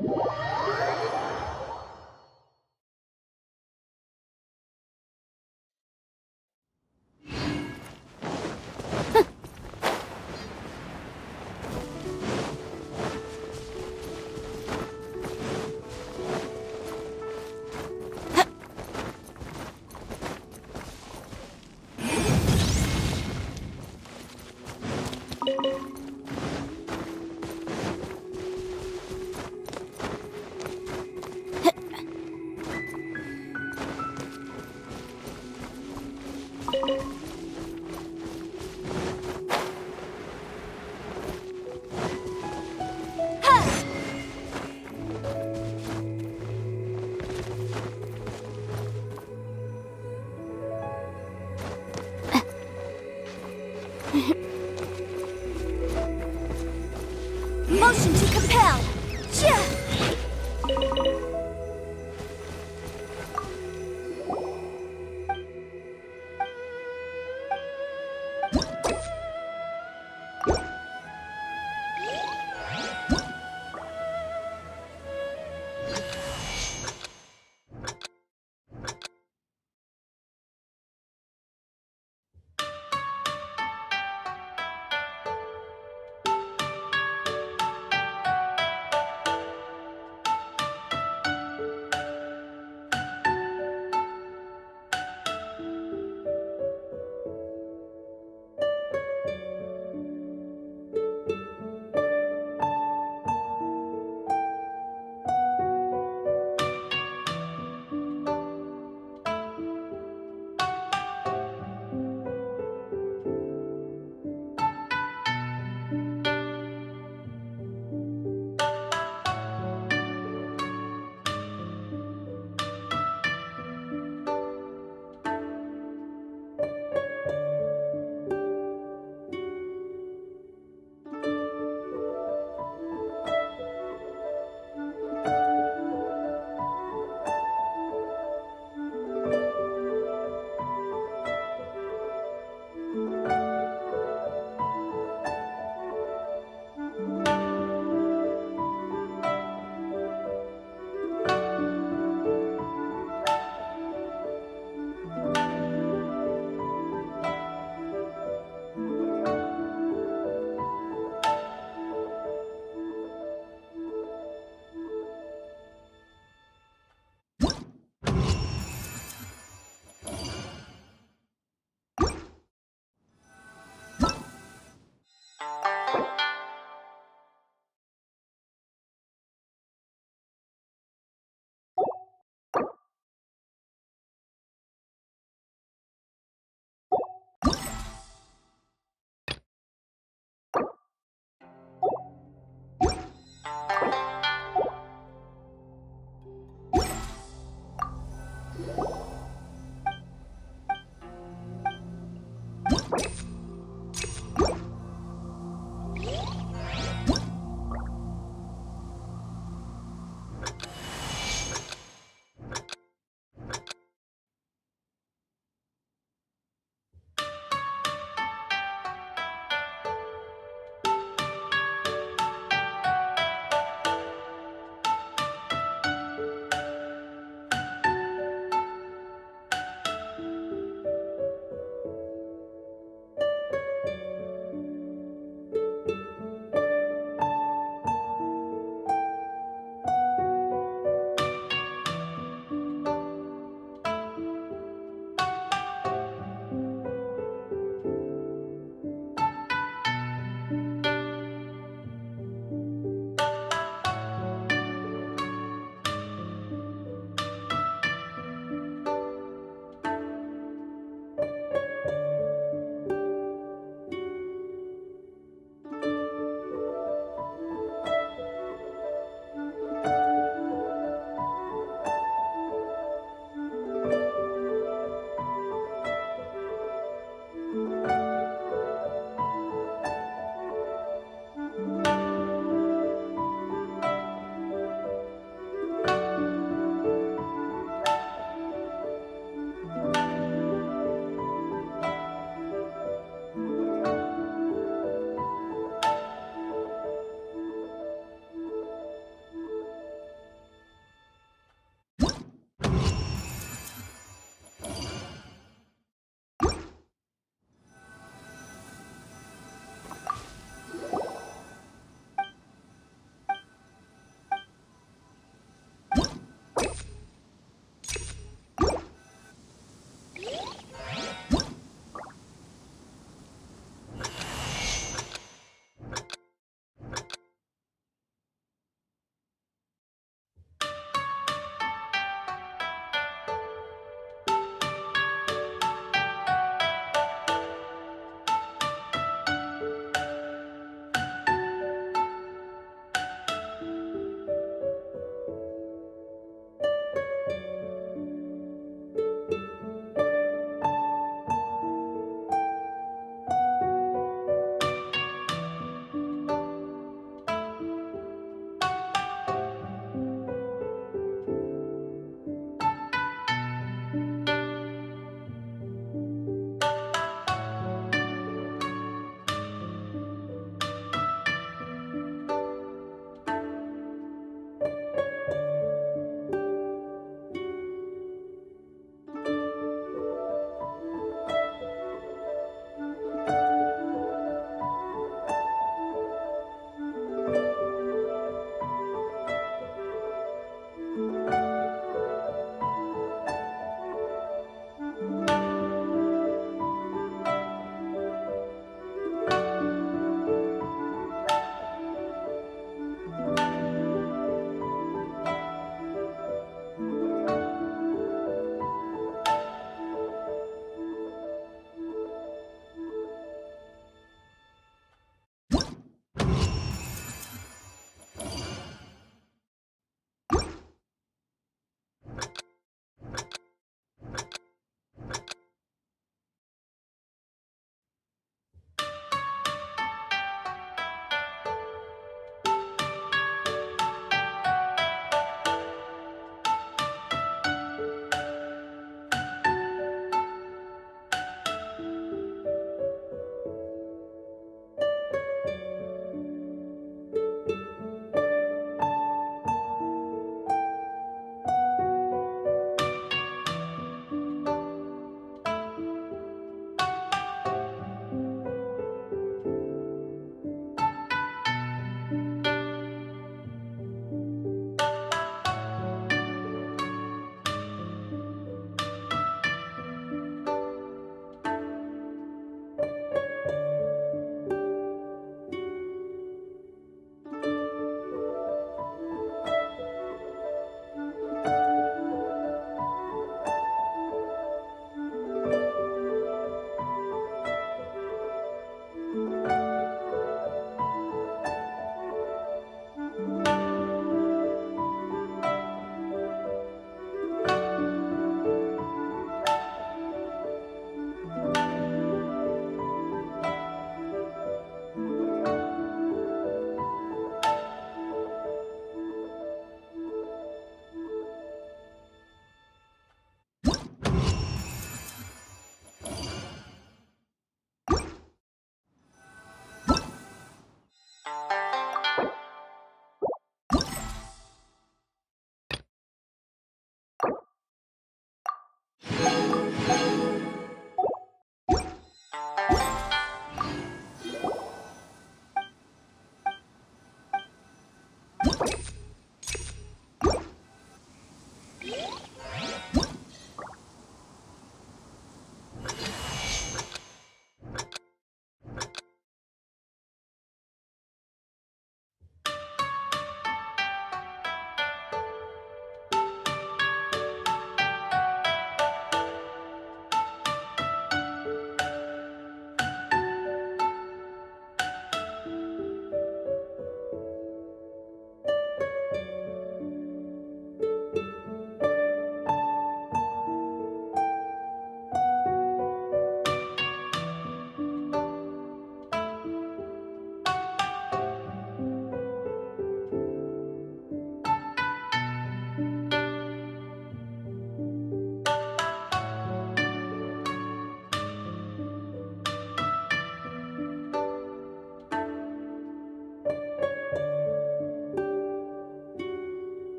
Hehe